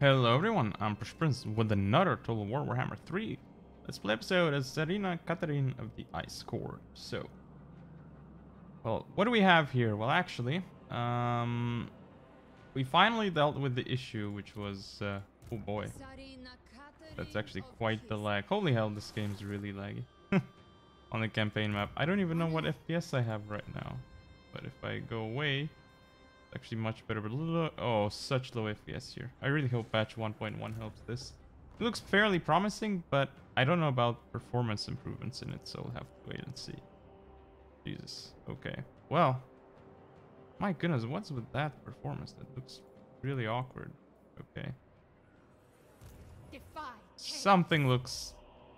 Hello everyone, I'm Prussian Prince with another Total War Warhammer 3 Let's play episode as Tzarina Katarin of the Ice Court. So, well, what do we have here? Well, actually, um, we finally dealt with the issue, which was, uh, oh boy, that's actually quite the lag. Holy hell, this game's really laggy on the campaign map. I don't even know what FPS I have right now, but if I go away, actually much better, but oh, such low FPS here. I really hope patch 1.1 helps this. It looks fairly promising, but I don't know about performance improvements in it, so we'll have to wait and see. Jesus. Okay. Well, my goodness, what's with that performance? That looks really awkward. Okay. Something looks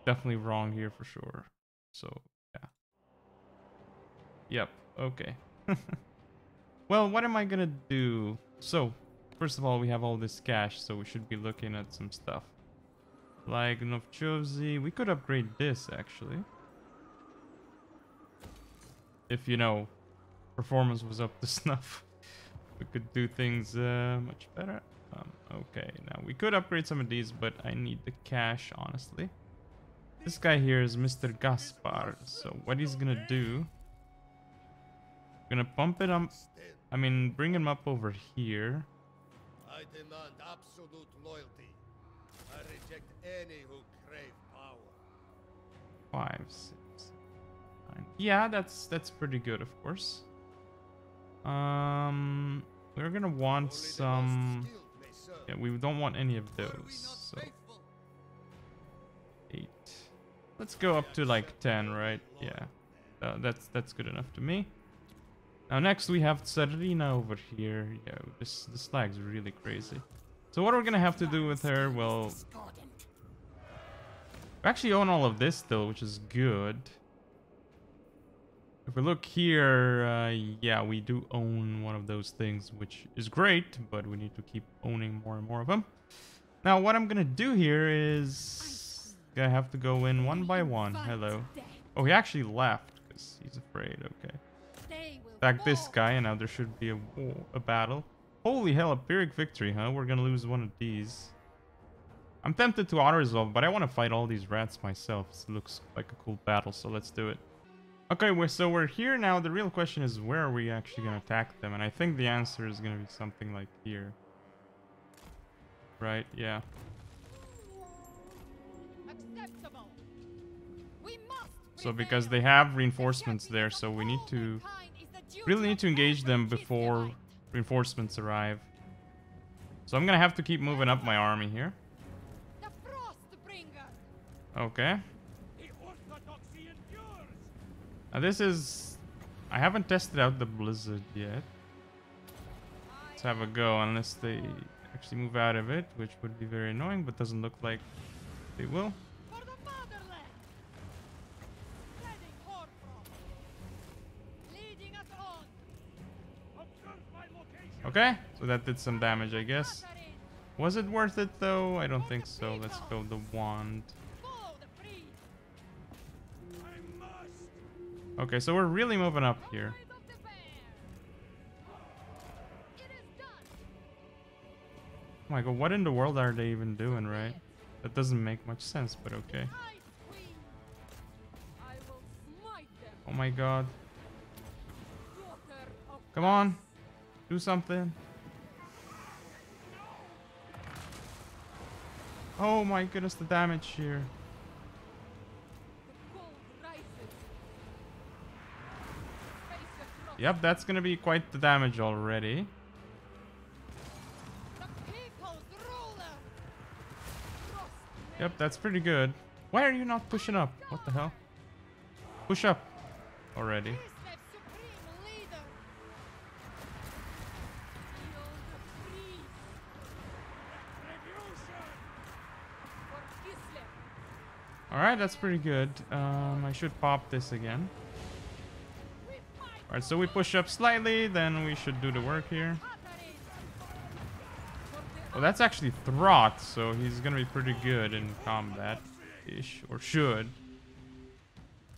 definitely wrong here for sure. So, yeah. Yep. Okay. Well, what am I gonna do? So, first of all, we have all this cash, so we should be looking at some stuff. Like Novchozy. We could upgrade this, actually. If, you know, performance was up to snuff. we could do things uh, much better. Um, okay, now we could upgrade some of these, but I need the cash, honestly. This guy here is Mr. Gaspar, so what he's gonna do... Gonna pump it up I mean, bring him up over here. I demand absolute loyalty. I reject any who crave power. Five, six, nine. Yeah, that's that's pretty good, of course. Um, we're gonna want some. Yeah, we don't want any of those. So eight. Let's go up to like ten, right? Yeah, uh, that's that's good enough to me. Now next we have Tsarina over here. Yeah, this, this lag's really crazy. So what we're gonna have to do with her, well... We actually own all of this still, which is good. If we look here, uh, yeah, we do own one of those things, which is great, but we need to keep owning more and more of them. Now, what I'm gonna do here is... I have to go in one by one. Hello. Oh, he actually left, because he's afraid. Okay. Attack this guy, and now there should be a, a battle. Holy hell, a Pyrrhic victory, huh? We're gonna lose one of these. I'm tempted to auto resolve, but I want to fight all these rats myself. It looks like a cool battle, so let's do it. Okay, we're, so we're here now. The real question is where are we actually going to attack them? And I think the answer is going to be something like here. Right, yeah. So because they have reinforcements there, so we need to Really need to engage them before reinforcements arrive. So I'm gonna have to keep moving up my army here. Okay. Now this is... I haven't tested out the blizzard yet. Let's have a go, unless they actually move out of it, which would be very annoying, but doesn't look like they will. Okay, so that did some damage, I guess. Was it worth it, though? I don't think so. Let's go the wand. Okay, so we're really moving up here. Oh my god, what in the world are they even doing, right? That doesn't make much sense, but okay. Oh my god. Come on. Do something. Oh my goodness, the damage here. Yep, that's gonna be quite the damage already. Yep, that's pretty good. Why are you not pushing up? What the hell? Push up already. Alright, that's pretty good. Um, I should pop this again. Alright, so we push up slightly, then we should do the work here. Well, that's actually Throt, so he's gonna be pretty good in combat-ish, or should.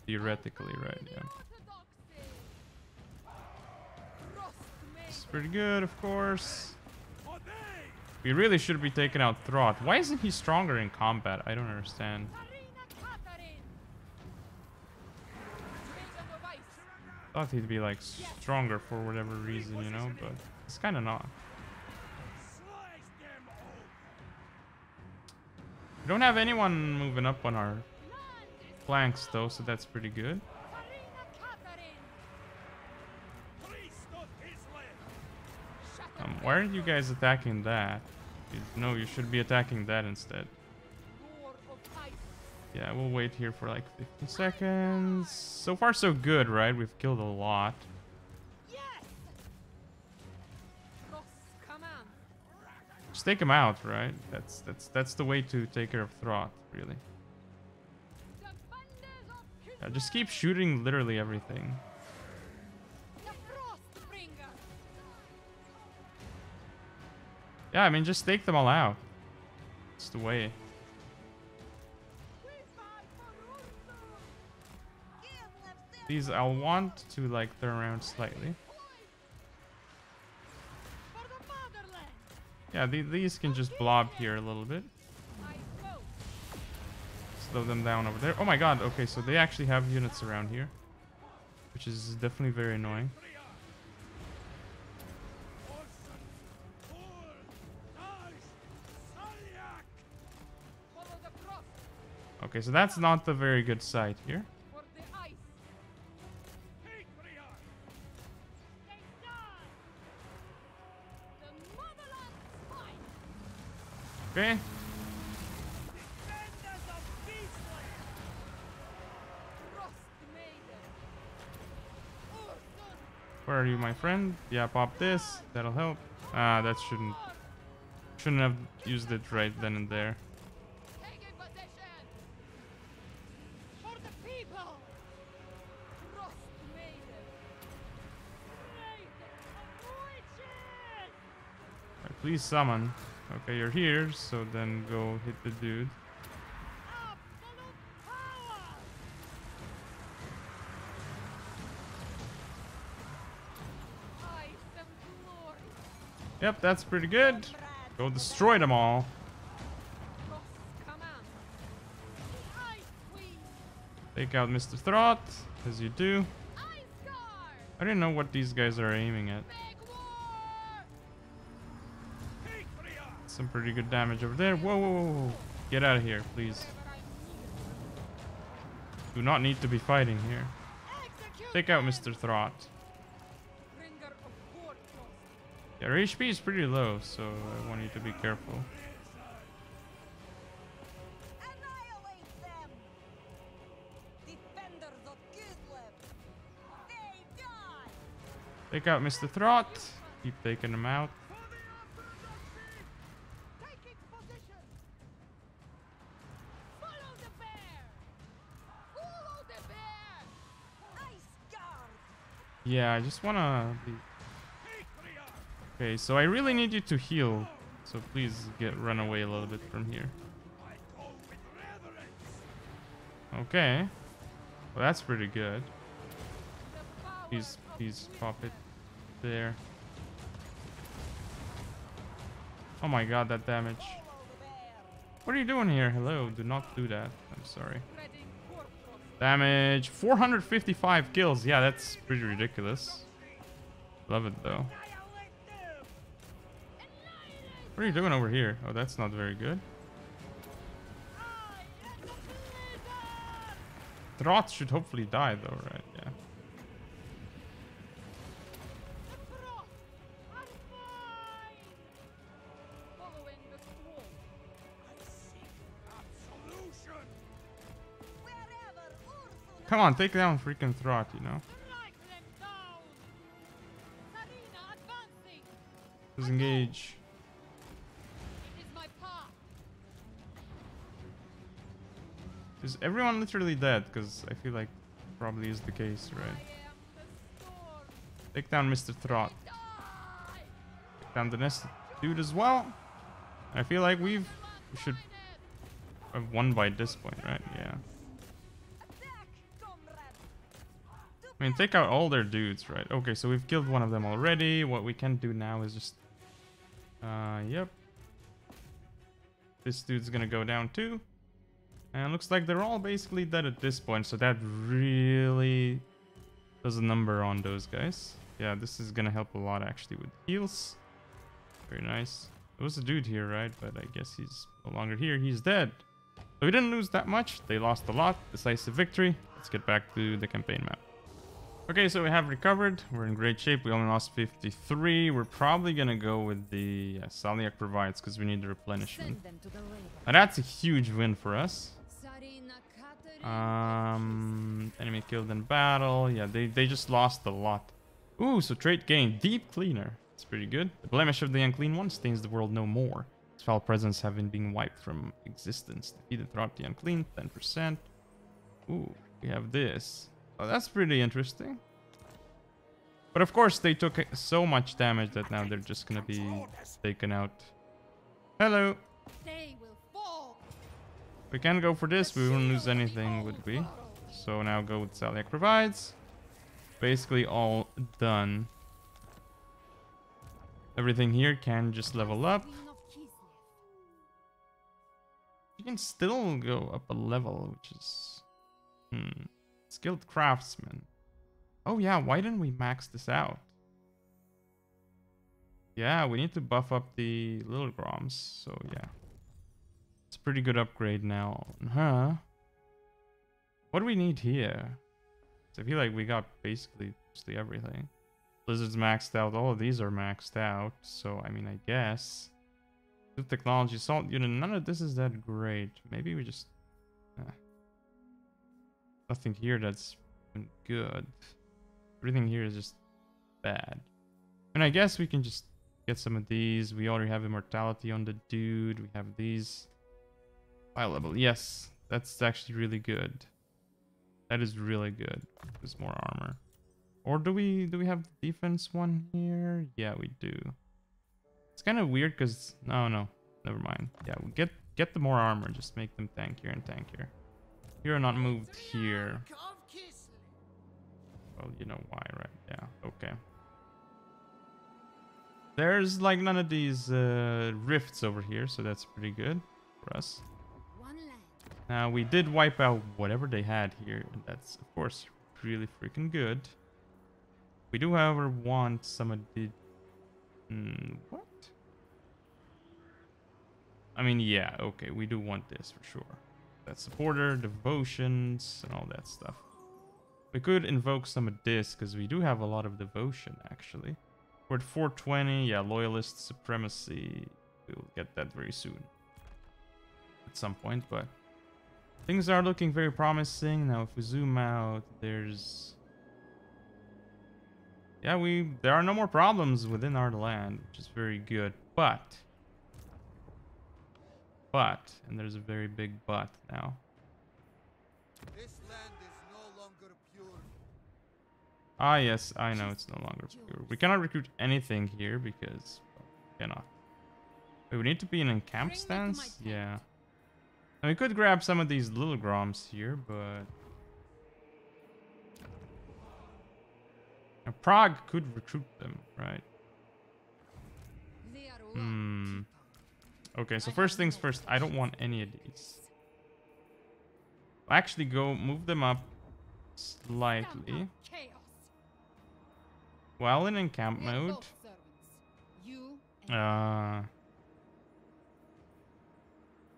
Theoretically, right, yeah. It's pretty good, of course. We really should be taking out Throt. Why isn't he stronger in combat? I don't understand. Thought he'd be like stronger for whatever reason, you know, but it's kind of not. We don't have anyone moving up on our flanks though, so that's pretty good. Um, why aren't you guys attacking that? You, no, you should be attacking that instead. Yeah, we'll wait here for like 50 seconds. So far, so good, right? We've killed a lot. Just take him out, right? That's that's that's the way to take care of Throt, really. Yeah, just keep shooting literally everything. Yeah, I mean, just take them all out. It's the way. These I'll want to like turn around slightly. Yeah, the, these can just blob here a little bit. Slow them down over there. Oh my god, okay, so they actually have units around here. Which is definitely very annoying. Okay, so that's not the very good side here. Where are you, my friend? Yeah, pop this. That'll help. Ah, that shouldn't... Shouldn't have used it right then and there. Please summon. Okay, you're here, so then go hit the dude. Yep, that's pretty good. Go destroy them all. Take out Mr. Throt, as you do. I didn't know what these guys are aiming at. Some pretty good damage over there. Whoa, whoa, whoa. Get out of here, please. Do not need to be fighting here. Take out Mr. Throt. Yeah, our HP is pretty low, so I want you to be careful. Take out Mr. Throt. Keep taking him out. Yeah, I just wanna be... Okay, so I really need you to heal. So please get run away a little bit from here. Okay. Well, that's pretty good. Please, please pop it there. Oh my god, that damage. What are you doing here? Hello, do not do that. I'm sorry. Damage. 455 kills. Yeah, that's pretty ridiculous. Love it, though. What are you doing over here? Oh, that's not very good. Throt should hopefully die, though, right? Come on, take down freaking Throt, you know? Disengage. Is everyone literally dead? Because I feel like probably is the case, right? Take down Mr. Throt. Take down the next dude as well. I feel like we've we should have won by this point, right? Yeah. I mean, take out all their dudes, right? Okay, so we've killed one of them already. What we can do now is just... Uh, yep. This dude's gonna go down too. And looks like they're all basically dead at this point, so that really does a number on those guys. Yeah, this is gonna help a lot actually with heals. Very nice. There was a dude here, right? But I guess he's no longer here. He's dead. So we didn't lose that much. They lost a lot. Decisive victory. Let's get back to the campaign map. Okay, so we have recovered. We're in great shape. We only lost 53. We're probably gonna go with the yeah, Salyak provides because we need the replenishment. That's a huge win for us. Um, enemy killed in battle. Yeah, they, they just lost a lot. Ooh, so trait gain. Deep Cleaner. It's pretty good. The blemish of the unclean one stains the world no more. Its foul presence having been wiped from existence. Defeated throughout the unclean, 10%. Ooh, we have this. Oh, that's pretty interesting. But of course, they took so much damage that now they're just gonna be taken out. Hello. We can't go for this. We wouldn't lose anything, would we? So now go with Salyak provides. Basically all done. Everything here can just level up. You can still go up a level, which is... Hmm. Skilled craftsman. Oh yeah, why didn't we max this out? Yeah, we need to buff up the little groms, so yeah. It's a pretty good upgrade now. Huh? What do we need here? So I feel like we got basically mostly everything. Blizzard's maxed out. All of these are maxed out. So, I mean, I guess. New technology, salt unit. None of this is that great. Maybe we just... Nothing here that's good. Everything here is just bad. And I guess we can just get some of these. We already have immortality on the dude. We have these. High level. Yes, that's actually really good. That is really good. There's more armor. Or do we do we have the defense one here? Yeah, we do. It's kind of weird because no, no, never mind. Yeah, we get get the more armor. Just make them tankier and tankier. You're not moved here. Well, you know why, right? Yeah. Okay. There's like none of these uh, rifts over here, so that's pretty good for us. Now, we did wipe out whatever they had here. And that's, of course, really freaking good. We do, however, want some of the... Hmm, what? I mean, yeah, okay, we do want this for sure. That supporter, devotions, and all that stuff. We could invoke some of this, because we do have a lot of devotion, actually. We're at 420, yeah, loyalist supremacy. We'll get that very soon. At some point, but... Things are looking very promising. Now, if we zoom out, there's... Yeah, we there are no more problems within our land, which is very good. But... But, and there's a very big but now. This land is no longer pure. Ah, yes, I know it's no longer pure. We cannot recruit anything here because... Well, cannot. Wait, we need to be in a camp stance? Yeah. And we could grab some of these little groms here, but... Now, Praag could recruit them, right? Hmm. Okay, so first things first, I don't want any of these. I'll actually go move them up slightly. While in encamp mode. Uh...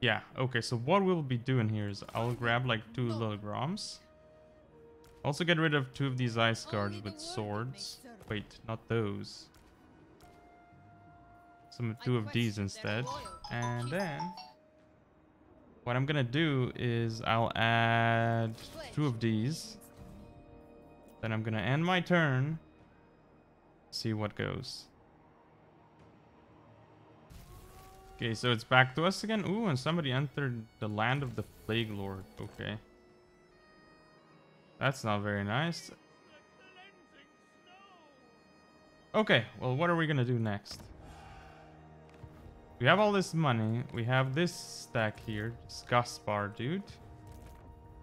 Yeah, okay, so what we'll be doing here is I'll grab like two little groms. Also get rid of two of these ice guards with swords. Wait, not those. Some two of these instead. And then what I'm gonna do is I'll add two of these. Then I'm gonna end my turn. See what goes. Okay, so it's back to us again. Ooh, and somebody entered the land of the Plague Lord. Okay. That's not very nice. Okay, well, what are we gonna do next? We have all this money. We have this stack here. It's Gaspar, dude.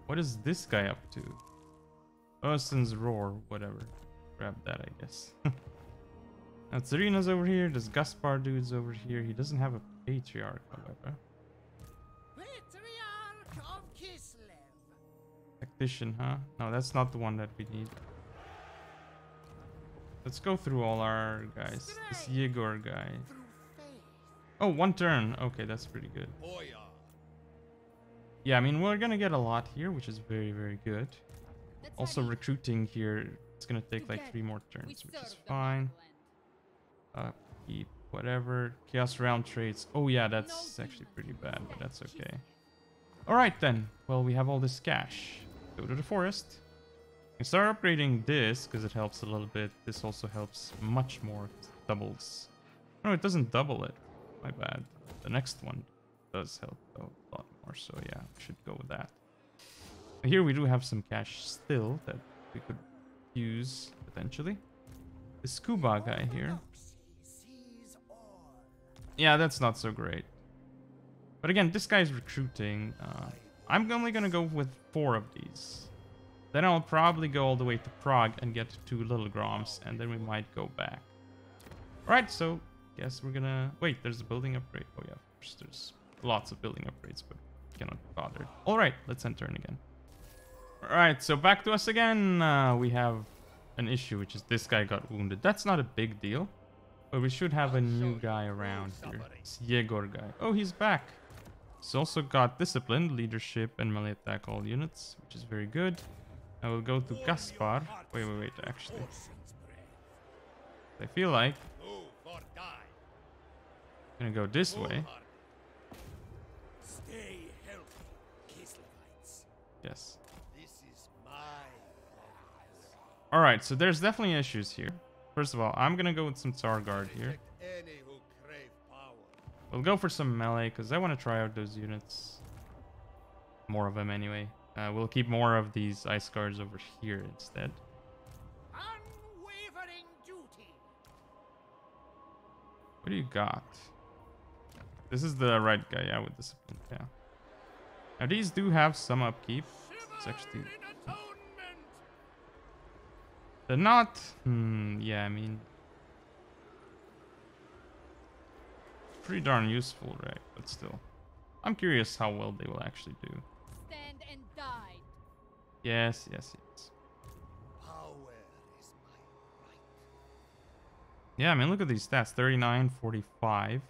What is this guy up to? Ursun's Roar, whatever. Grab that, I guess. now, Tzarina's over here. This Gaspar dude's over here. He doesn't have a patriarch, however. Patriarch of Kislev. Tactician, huh? No, that's not the one that we need. Let's go through all our guys. This Yegor guy. Oh, one turn. Okay, that's pretty good. Yeah, I mean, we're gonna get a lot here, which is very, very good. Also, recruiting here, it's gonna take like three more turns, which is fine. Uh, keep whatever. Chaos round trades. Oh yeah, that's actually pretty bad, but that's okay. Alright then. Well, we have all this cash. Go to the forest. We start upgrading this, because it helps a little bit. This also helps much more. Doubles. No, it doesn't double it. My bad. The next one does help a lot more, so yeah, should go with that. Here we do have some cash still that we could use potentially. The scuba guy here. Yeah, that's not so great. But again, this guy's recruiting. Uh, I'm only gonna go with four of these. Then I'll probably go all the way to Praag and get two little Groms, and then we might go back. Alright, so guess we're gonna... Wait, there's a building upgrade. Oh yeah, of course, there's lots of building upgrades, but cannot be bothered. Alright, let's enter in again. Alright, so back to us again. Uh, we have an issue, which is this guy got wounded. That's not a big deal. But we should have a new guy around here. It's Yegor guy. Oh, he's back. He's also got discipline, leadership, and melee attack all units, which is very good. I will go to Gaspar. Wait, wait, wait, actually. I feel like... Gonna go this way. Yes. Alright, so there's definitely issues here. First of all, I'm gonna go with some Tsar Guard here. We'll go for some melee, because I want to try out those units. More of them anyway. Uh, we'll keep more of these ice guards over here instead. What do you got? This is the right guy, yeah, with discipline, yeah. Now these do have some upkeep. It's actually... They're not... Hmm, yeah, I mean... Pretty darn useful, right? But still. I'm curious how well they will actually do. Stand and die. Yes, yes, yes. Yeah, I mean, look at these stats. 39, 45.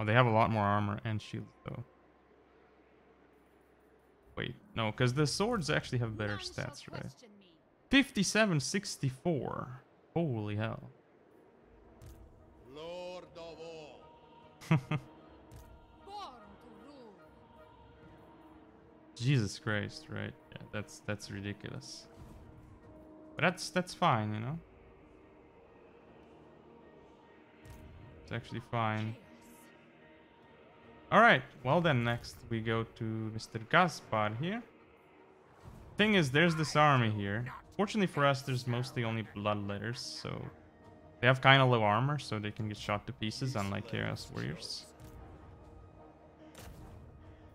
Oh, they have a lot more armor and shield, though. Wait, no, because the swords actually have better stats, right? 57, 64. Holy hell. Lord of all. Jesus Christ, right? Yeah, that's that's ridiculous. But that's that's fine, you know. It's actually fine. Alright, well then next we go to Mr. Gaspar here. Thing is, there's this army here. Fortunately for us, there's mostly only bloodletters, so... They have kind of low armor, so they can get shot to pieces, unlike Chaos Warriors.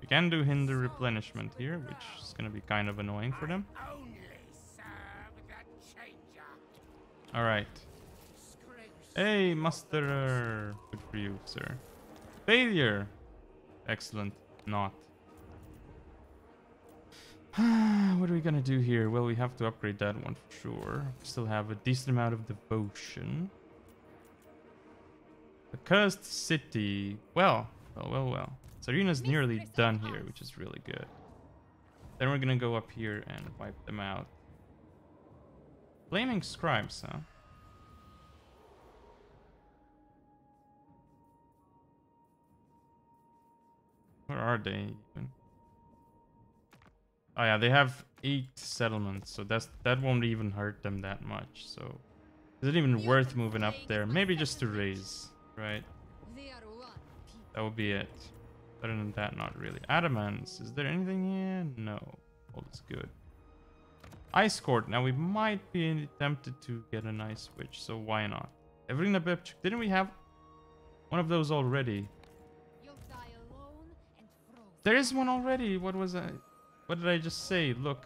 We can do hinder replenishment here, which is going to be kind of annoying for them. Alright. Hey, Musterer! Good for you, sir. Failure! Excellent. Not. what are we gonna do here? Well, we have to upgrade that one for sure. Still have a decent amount of devotion. The cursed city. Well, well, well, well. Tsarina's nearly done here, which is really good. Then we're gonna go up here and wipe them out. Flaming scribes, huh? Where are they even? Oh yeah, they have eight settlements, so that's that won't even hurt them that much. So is it even worth moving up there? Maybe just to raise, right? That would be it. Other than that, not really. Adamants, is there anything here? No. All is good. Ice Court. Now we might be tempted to get an ice witch, so why not? Evelina Bebchuk. Didn't we have one of those already? There is one already. What was I? What did I just say? Look,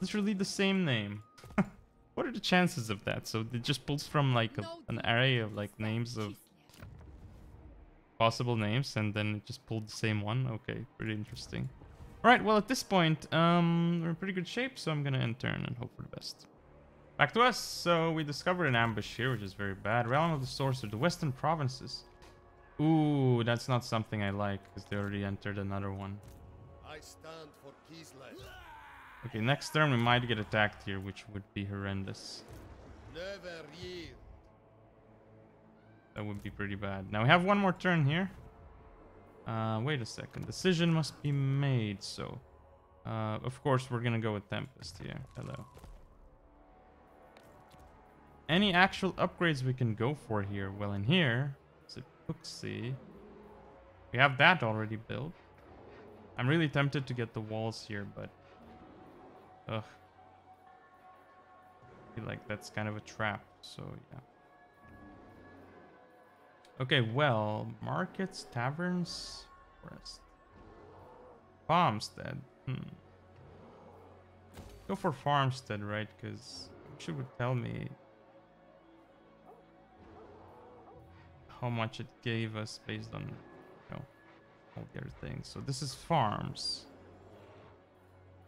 literally the same name. what are the chances of that? So it just pulls from like a, an array of like names of possible names and then it just pulled the same one. Okay, pretty interesting. Alright, well at this point, um, we're in pretty good shape, so I'm gonna end turn and hope for the best. Back to us. So we discovered an ambush here, which is very bad. Realm of the Sorcerer, the Western Provinces. Ooh, that's not something I like, because they already entered another one. I stand for Kislev. Okay, next turn we might get attacked here, which would be horrendous. That would be pretty bad. Now we have one more turn here. Uh, wait a second. Decision must be made, so... Uh, of course, we're gonna go with Tempest here. Hello. Any actual upgrades we can go for here? Well, in here, Puxi? We have that already built. I'm really tempted to get the walls here, but... Ugh. I feel like that's kind of a trap, so yeah. Okay, well, markets, taverns, forest. Farmstead. Hmm. Go for farmstead, right? Because she would tell me how much it gave us based on, you know, all the other things. So this is farms.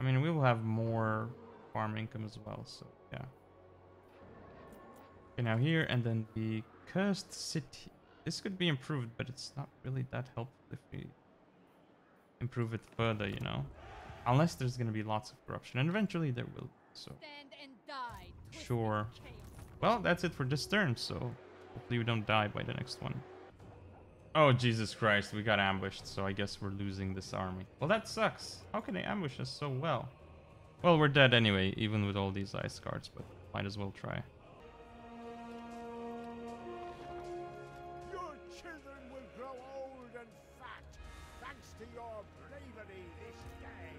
I mean, we will have more farm income as well, so yeah. Okay, now here, and then the cursed city. This could be improved, but it's not really that helpful if we improve it further, you know? Unless there's gonna be lots of corruption, and eventually there will, so... Die. Sure. Well, that's it for this turn, so hopefully we don't die by the next one. Oh, Jesus Christ, we got ambushed, so I guess we're losing this army. Well, that sucks. How can they ambush us so well? Well, we're dead anyway, even with all these ice guards, but might as well try. Your children will grow old and fat thanks to your bravery this day.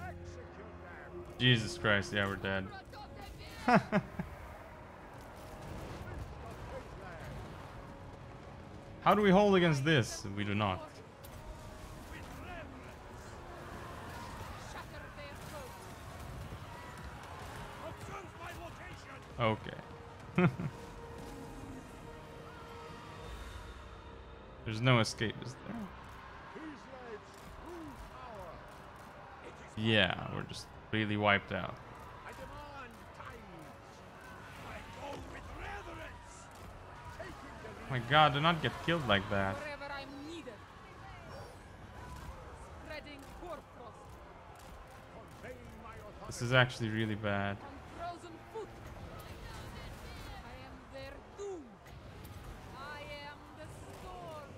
Execute them. Jesus Christ, yeah, we're dead. How do we hold against this? We do not. Okay. There's no escape, is there? Yeah, we're just really wiped out. I demand tidings. I go with reverence. Taking the Oh my god, do not get killed like that. Wherever I'm needed. Spreading hoarfrost conveying my authority. This is actually really bad. on frozen foot. I am their doom. I am the storm.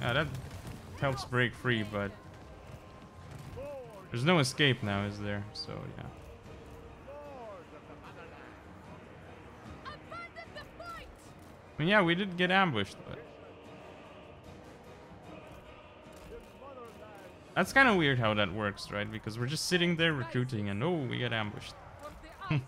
Yeah, that helps break free, but there's no escape now, is there? So yeah. Mean, yeah, we did get ambushed, but that's kind of weird how that works, right? Because we're just sitting there recruiting, and oh, we get ambushed.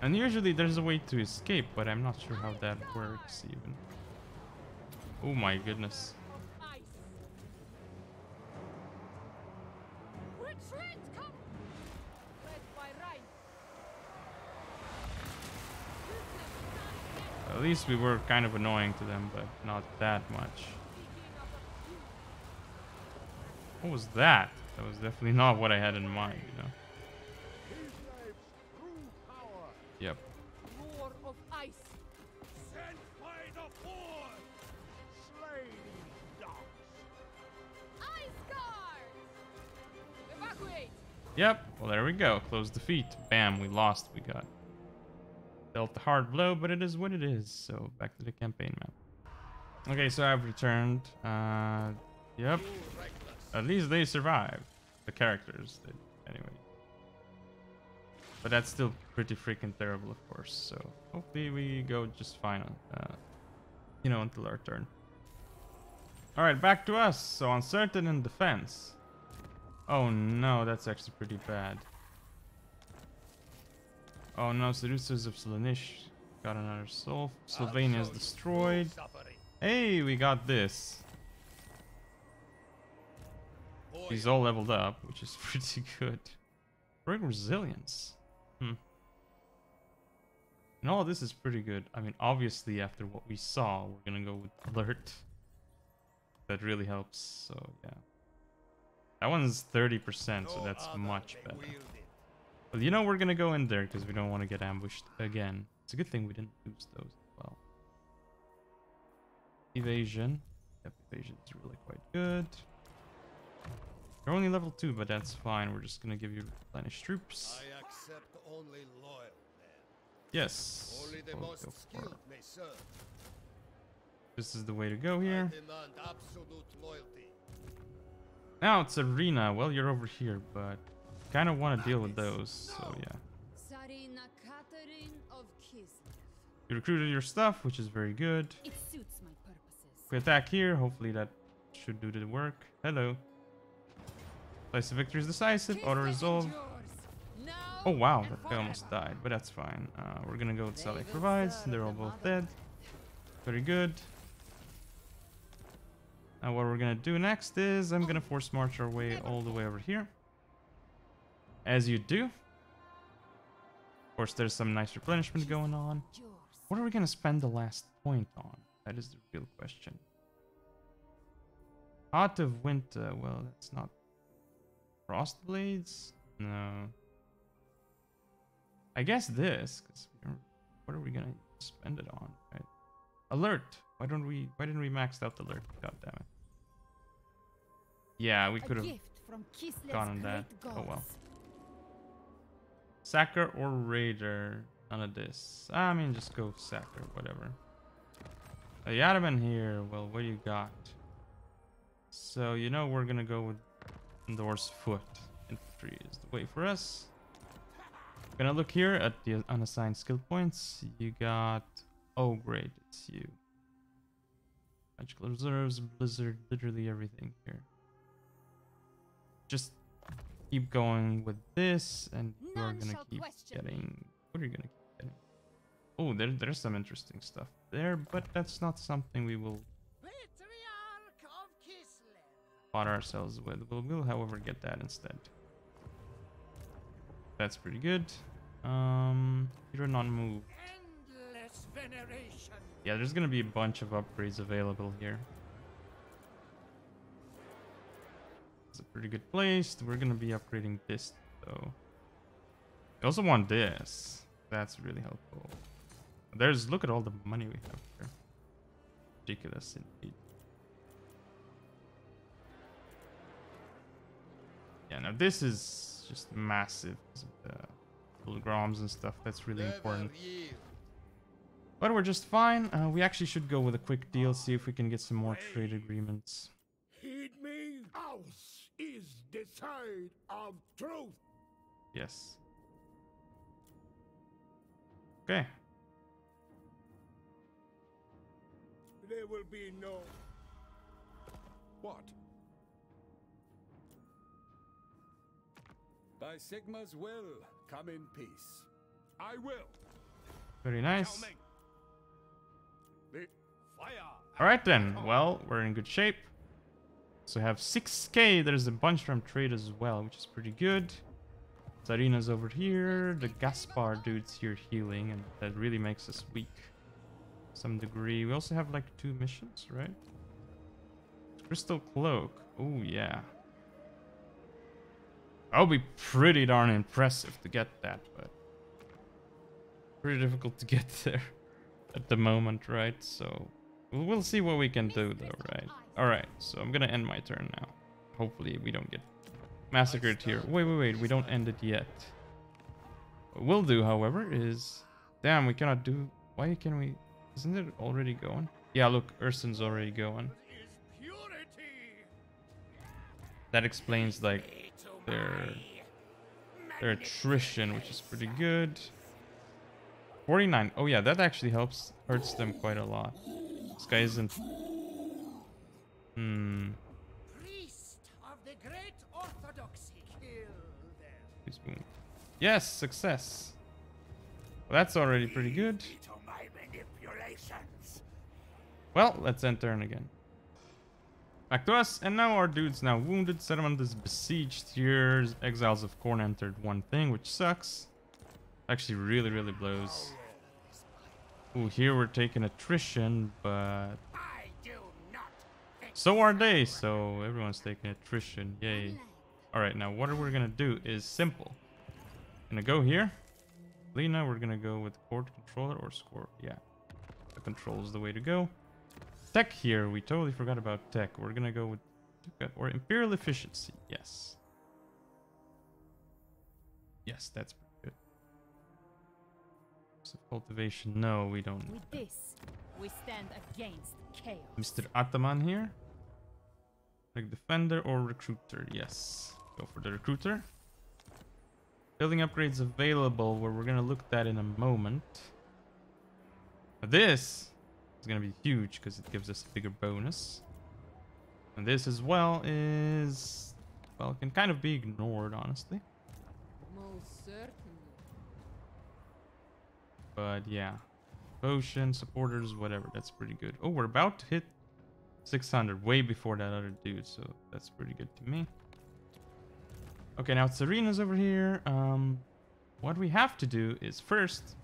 And usually there's a way to escape, but I'm not sure how that works even. Oh my goodness. At least we were kind of annoying to them, but not that much. Speaking of a few. What was that? That was definitely not what I had in mind, you know? Kislev's true power. Yep. Roar of ice. Sent by the Forge. Slay these dogs. Ice guard. Evacuate. Yep. Well, there we go. Close defeat. Bam. We lost. We got dealt a hard blow, but it is what it is. So back to the campaign map. Okay, so I've returned. Uh, yep. At least they survived. The characters did, anyway. But that's still pretty freaking terrible, of course. So hopefully we go just fine. Uh, you know, until our turn. All right, back to us. So uncertain in defense. Oh no, that's actually pretty bad. Oh no, seducers of Slaanesh got another soul. Sylvania is destroyed. Hey, we got this. He's all leveled up, which is pretty good. Bring resilience. Hmm. And all this is pretty good. I mean, obviously, after what we saw, we're gonna go with alert. That really helps. So yeah, that one's thirty percent, so that's much better. But you know, we're gonna go in there because we don't want to get ambushed again. It's a good thing we didn't lose those as well. Evasion. Yep, evasion is really quite good. You're only level 2, but that's fine. We're just gonna give you replenished troops. I accept only loyal men. Yes. Only the we'll most skilled may serve. This is the way to go here. demand absolute loyalty. Now it's arena. Well, you're over here, but kind of want to deal with those. So yeah. Tzarina Katarin of Kislev. You recruited your stuff, which is very good. It suits my purposes. We attack here. Hopefully that should do the work. Hello. Place of victory is decisive. Auto resolve. Oh wow, that guy almost died, but that's fine. Uh, we're gonna go with Select provides. They're all both dead. Very good. Now what we're gonna do next is I'm gonna force march our way all the way over here. As you do. Of course, there's some nice replenishment going on. What are we gonna spend the last point on? That is the real question. Heart of Winter. Well, that's not. Frost Blades? No. I guess this, because what are we gonna spend it on? Right? Alert. Why don't we? Why didn't we max out the alert? God damn it. Yeah, we could have gift from Kislev's gone on that. great Oh well. Sacker or Raider? None of this. I mean, just go Sacker, whatever. A Yadaman here. Well, what do you got? So, you know, we're gonna go with Endor's Foot. Infantry is the way for us. Gonna look here at the unassigned skill points. You got. Oh, great, it's you. Magical reserves, blizzard, literally everything here. Just keep going with this, and you are gonna keep question getting. What are you gonna keep getting? Oh, there, there's some interesting stuff there, but that's not something we will Patriarch of Kislev. pot ourselves with. We'll, we'll, however, get that instead. That's pretty good. Um, you're non move. Endless veneration. Yeah, there's gonna be a bunch of upgrades available here. It's a pretty good place. We're gonna be upgrading this though. I also want this. That's really helpful. There's look at all the money we have here. Ridiculous indeed. Yeah, now this is just massive the pilgrims and stuff. That's really important. But we're just fine. Uh, we actually should go with a quick deal, see if we can get some more trade agreements. Heed me. Ours is the side of truth. Yes. Okay. There will be no. What? By Sigmar's will, come in peace. I will. Very nice. The fire. Alright then. Well, we're in good shape. So we have 6k. There's a bunch from trade as well, which is pretty good. Tzarina's over here. The Gaspar dude's here healing, and that really makes us weak. Some degree. We also have like two missions, right? Crystal Cloak. Oh, yeah. That would be pretty darn impressive to get that, but pretty difficult to get there at the moment, right? So we'll we'll see what we can do, though, right? All right. So I'm gonna end my turn now. Hopefully we don't get massacred here. Wait, wait, wait. We don't end it yet. What we'll do, however, is damn. We cannot do. Why can we? Isn't it already going? Yeah, look, Ursun's already going. That explains like their their attrition, which is pretty good. 49. Oh yeah, that actually helps hurts them quite a lot. This guy isn't. Hmm. Priest of the great orthodoxy. Kill them. Yes, success. Well, that's already pretty good. To my manipulations. Well, let's end turn again. Back to us, and now our dude's now wounded. Settlement is besieged here. Exiles of Khorne entered one thing, which sucks. Actually, really, really blows. Ooh, here we're taking attrition, but I do not. So are they. So everyone's taking attrition. Yay. All right, now what we're gonna do is simple. Gonna go here. Lena, we're gonna go with court controller or score. Yeah, the control is the way to go. Tech here, we totally forgot about tech. We're gonna go with or imperial efficiency. Yes. Yes, that's pretty good. So cultivation, no, we don't. With this, we stand against chaos. Mr. Ataman here. Like defender or recruiter? Yes. Go for the recruiter. Building upgrades available where we're gonna look at that in a moment. But this is gonna be huge because it gives us a bigger bonus. And this as well is well can kind of be ignored honestly. Most certainly. But yeah. Potion, supporters, whatever. That's pretty good. Oh, we're about to hit 600 way before that other dude. So that's pretty good to me. Okay, now Tzarina's over here. Um, what we have to do is first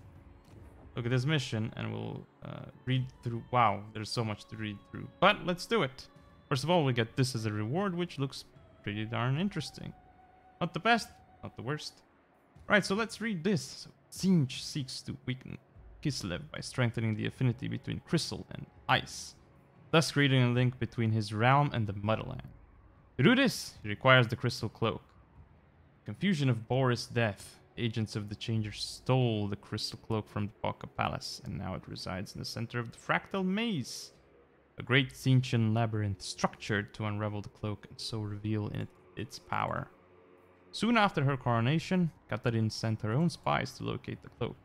look at this mission and we'll uh, read through. Wow, there's so much to read through. But let's do it. First of all, we get this as a reward, which looks pretty darn interesting. Not the best, not the worst. Right, so let's read this. Tzeentch seeks to weaken Kislev by strengthening the affinity between crystal and ice, thus creating a link between his realm and the Motherland. To do this, he requires the Crystal Cloak. Confusion of Boris' death, agents of the Changers stole the Crystal Cloak from the Bokha Palace, and now it resides in the center of the Fractal Maze, a great Tzeentchian labyrinth structured to unravel the cloak and so reveal it its power. Soon after her coronation, Katarin sent her own spies to locate the cloak.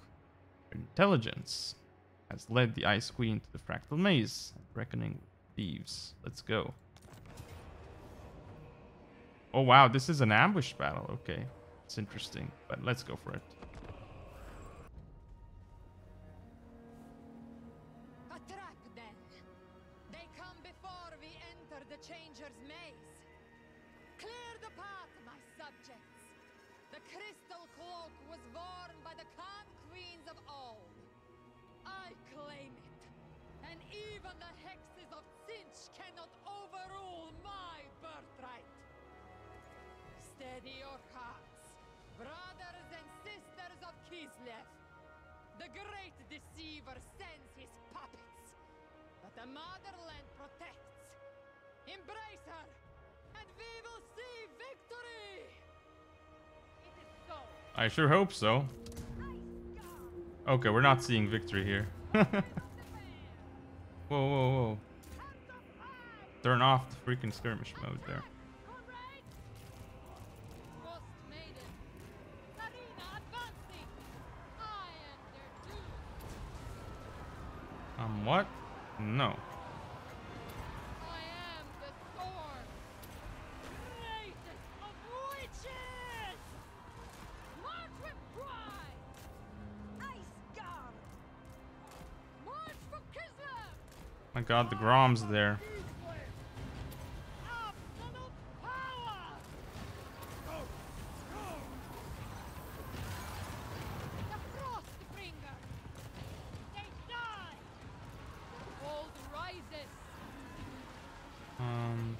Her intelligence has led the Ice Queen to the Fractal Maze, reckoning thieves. Let's go. Oh wow, this is an ambush battle. Okay, it's interesting, but let's go for it. Steady your hearts, brothers and sisters of Kislev. The great deceiver sends his puppets, but the motherland protects. Embrace her, and we will see victory! It is so. I sure hope so. Okay, we're not seeing victory here. whoa, whoa, whoa. Turn off the freaking skirmish mode there. For Kislev. My god, the Grom's there. Absolute power. The Frostbringer. They die. The cold rises. Um, sure. The power of winter. Lost maiden. Light and glory. On the march. Little drum! They die. Iceguard. Cobra of the Um,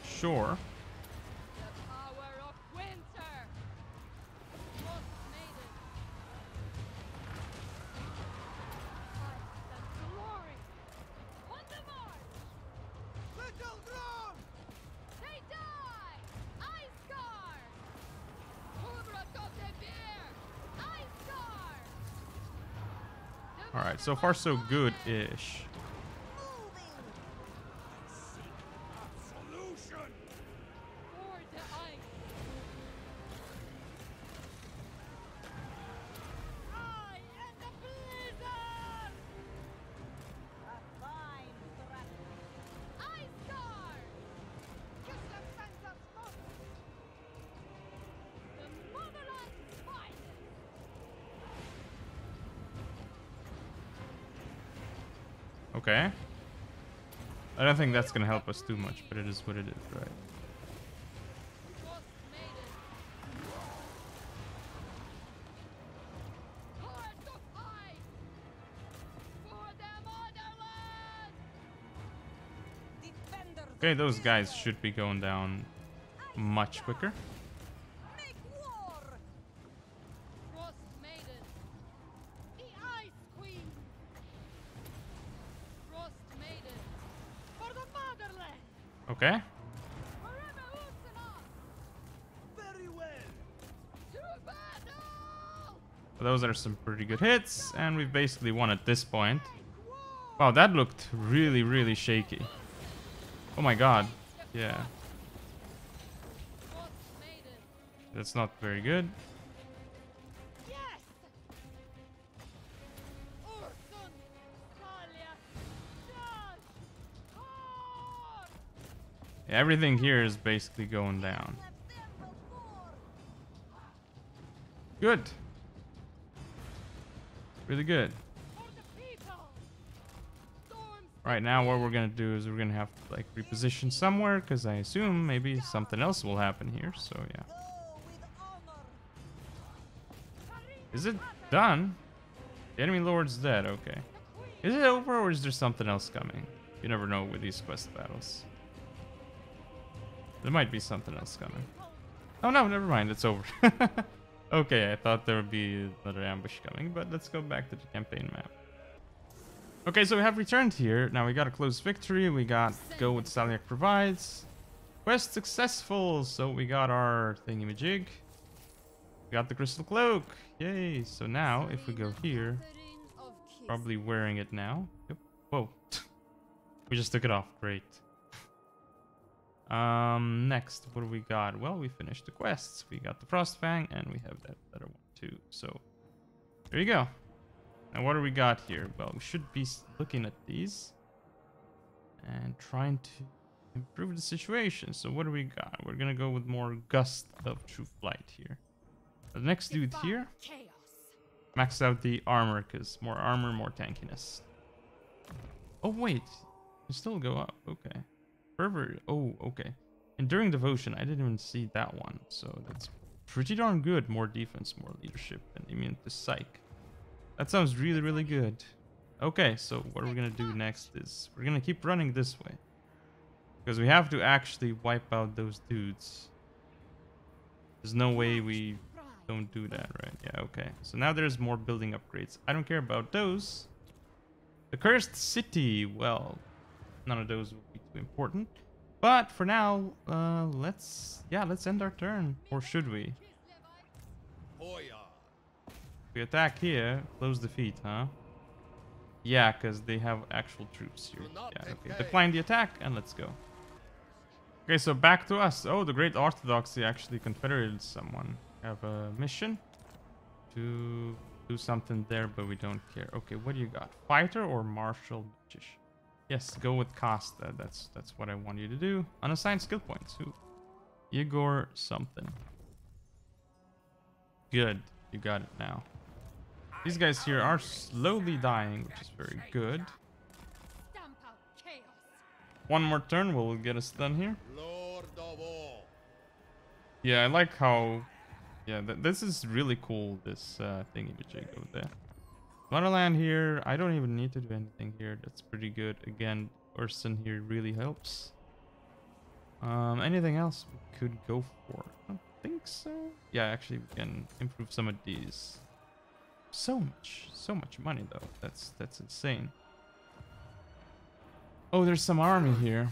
bear. Iceguard. Alright, so far so good-ish. I don't think that's gonna help us too much, but it is what it is, right? Okay, those guys should be going down much quicker. Make war! Frost Maiden. The Ice Queen. Frost Maiden. For the motherland. Okay. Those are some pretty good hits, and we've basically won at this point. Wow, that looked really, really shaky. Oh my god. Yeah, that's not very good. Everything here is basically going down. Good. Really good. Right now, what we're gonna do is we're gonna have to like reposition somewhere, because I assume maybe something else will happen here. So yeah. Is it done? The enemy lord's dead. Okay. Is it over, or is there something else coming? You never know with these quest battles. There might be something else coming. Oh no, never mind. It's over. okay, I thought there would be another ambush coming, but let's go back to the campaign map. Okay, so we have returned here. Now we got a close victory. We got go with Staliak provides. Quest successful. So we got our thingy-majig. We got the crystal cloak. Yay. So now if we go here, probably wearing it now. Yep. Whoa. we just took it off. Great. Um, next, what do we got? Well, we finished the quests. We got the Frostfang, and we have that other one too. So, there you go. Now, what do we got here? Well, we should be looking at these and trying to improve the situation. So, what do we got? We're gonna go with more Gust of True Flight here. The next dude here, max out the armor, because more armor, more tankiness. Oh, wait. You still go up. Okay. Fervor. Oh, okay. Enduring Devotion. I didn't even see that one. So that's pretty darn good. More defense, more leadership, and immune to psych. That sounds really, really good. Okay, so what are we're going to do next is we're going to keep running this way. Because we have to actually wipe out those dudes. There's no way we don't do that, right? Yeah, okay. So now there's more building upgrades. I don't care about those. The Cursed City, well, none of those will important. But for now, uh, let's, yeah, let's end our turn. Or should we? We attack here, close defeat, huh? Yeah, because they have actual troops here. Yeah, okay. Decline the attack, and let's go. Okay, so back to us. Oh, the Great Orthodoxy actually confederated someone. Have a mission to do something there, but we don't care. Okay, what do you got? Fighter or martial magician? Yes, go with Costa. That's that's what I want you to do. Unassigned skill points. Who? Igor something. Good. You got it now. These guys here are slowly dying, which is very good. One more turn will get us done here. Yeah, I like how... Yeah, th this is really cool, this uh, thingy majig over there. Motherland here, I don't even need to do anything here. That's pretty good. Again, Ursun here really helps. Um, anything else we could go for? I don't think so. Yeah, actually, we can improve some of these. So much, so much money though. That's that's insane. Oh, there's some army here.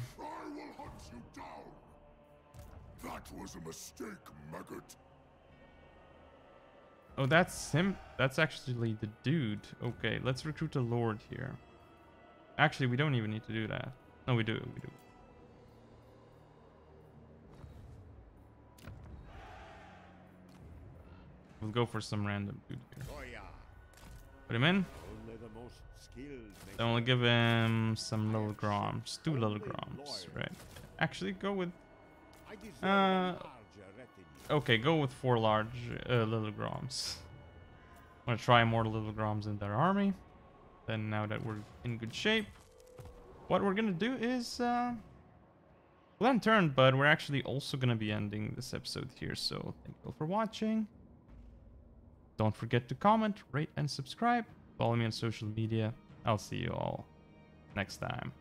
That was a mistake, maggot. Oh, that's him. That's actually the dude. Okay, let's recruit a lord here. Actually, we don't even need to do that. No, we do. We do. We'll go for some random dude here. Put him in. The Then we'll give him some little groms. Two little groms, right? Actually, go with. Uh. Okay, go with four large uh, little groms. I'm gonna try more little groms in their army. Then now that we're in good shape, what we're gonna do is uh, end turn, but we're actually also gonna be ending this episode here. So thank you all for watching. Don't forget to comment, rate, and subscribe. Follow me on social media. I'll see you all next time.